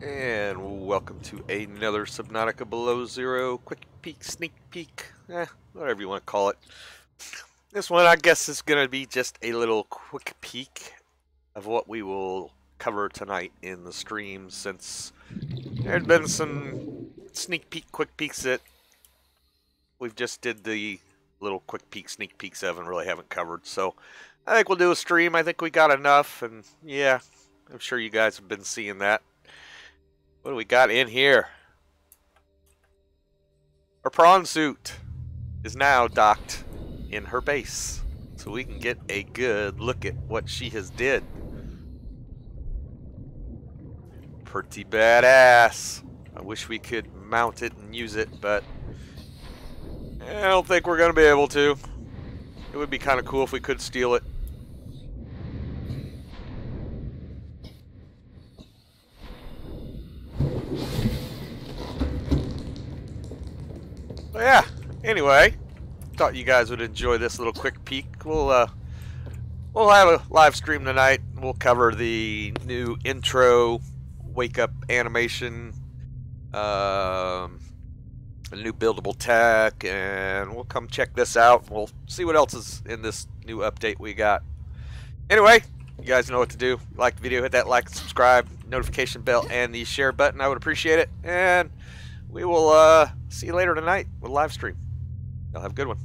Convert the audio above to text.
And welcome to another Subnautica Below Zero quick peek, sneak peek, eh, whatever you want to call it. This one, I guess, is going to be just a little quick peek of what we will cover tonight in the stream since there had been some sneak peek, quick peeks that we've just did the little quick peek, sneak peeks of and really haven't covered. So I think we'll do a stream. I think we got enough, and yeah, I'm sure you guys have been seeing that. What do we got in here? Her prawn suit is now docked in her base. So we can get a good look at what she has did. Pretty badass. I wish we could mount it and use it, but I don't think we're going to be able to. It would be kind of cool if we could steal it. But yeah, anyway, thought you guys would enjoy this little quick peek. We'll uh, we'll have a live stream tonight. We'll cover the new intro wake up animation, um, a new buildable tech, and we'll come check this out. We'll see what else is in this new update we got. Anyway, you guys know what to do. Like the video, hit that like, subscribe, notification bell, and the share button. I would appreciate it. And we will uh, see you later tonight with live stream. Y'all have a good one.